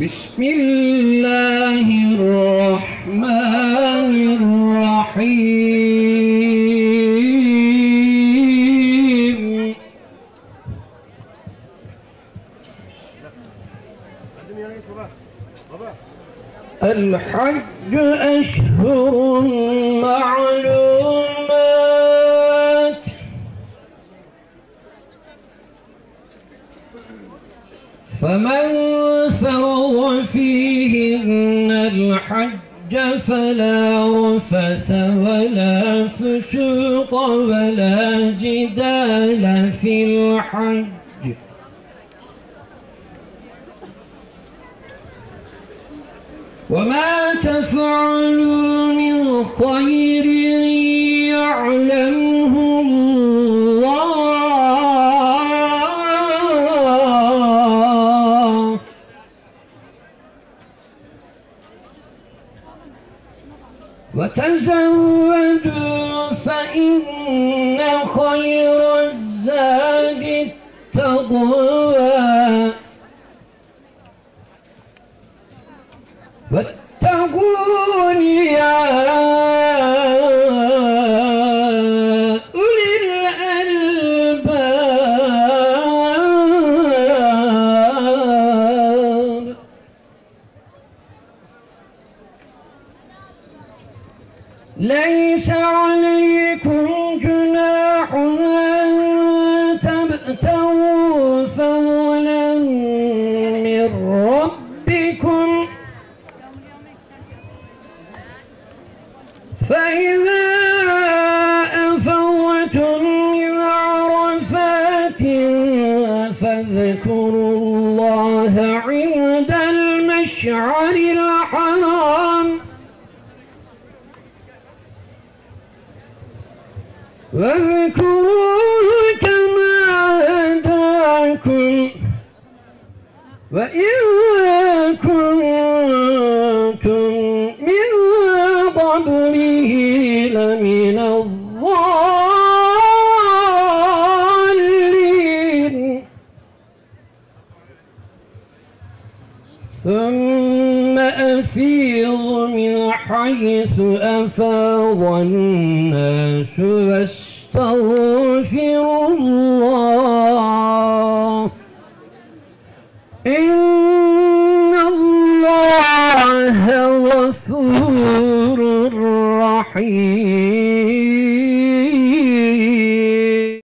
بسم الله الرحمن الرحيم. الحج أشهر معلومات فمن فرض فيهن الحج فلا رفث ولا فسوق ولا جدال في الحج. وما تفعلوا وتزودوا فإن خير الزاد التقوى. واتقون يا ليس عليكم جناح أن تبتغوا فضلا من ربكم. فإذا أفوتم من عرفات فاذكروا الله عند المشعر الحرام. واذكروه كما هداكم وإن كنتم من قبله لمن الضالين. ثم أفيض من حيث أفاض الناس واستغفر الله. إن الله غفور رحيم.